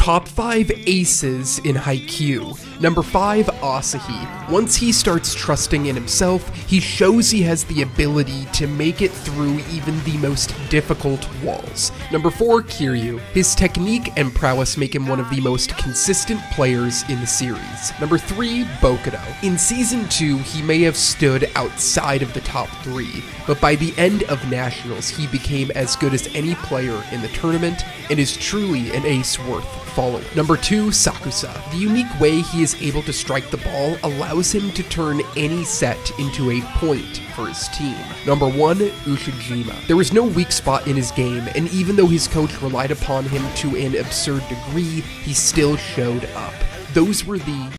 Top 5 aces in Haikyuu. Number 5, Asahi. Once he starts trusting in himself, he shows he has the ability to make it through even the most difficult walls. Number 4, Kiryu. His technique and prowess make him one of the most consistent players in the series. Number 3, Bokuto. In Season 2, he may have stood outside of the top 3, but by the end of Nationals, he became as good as any player in the tournament and is truly an ace worth Number 2, Sakusa. The unique way he is able to strike the ball allows him to turn any set into a point for his team. Number 1, Ushijima. There was no weak spot in his game, and even though his coach relied upon him to an absurd degree, he still showed up. Those were the